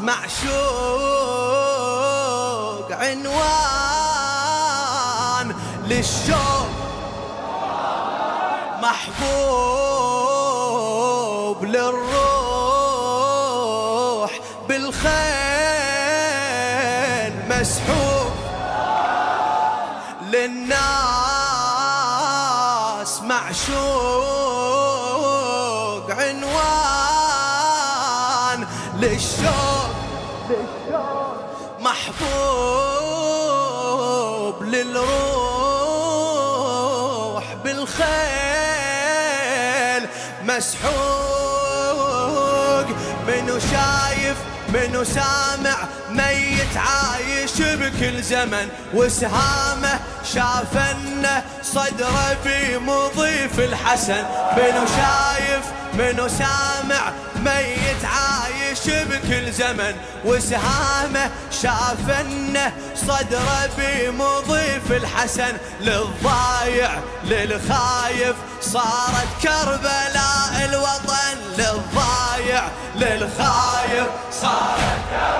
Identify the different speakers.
Speaker 1: معشوق عنوان للشوق. محبوب للروح بالخيل مسحوب للناس معشوق للشوق محبوب للروح بالخيل. مسحوق منو شايف منو سامع. ميت عايش بكل زمن. وسهامه شاف انه صدره في مضيف الحسن. منو شايف منو سامع. بكل زمن وسهامه شاف إنه صدره بمضيف الحسن للضايع للخايف صارت كربلاء الوطن للضايع للخايف صارت كربلاء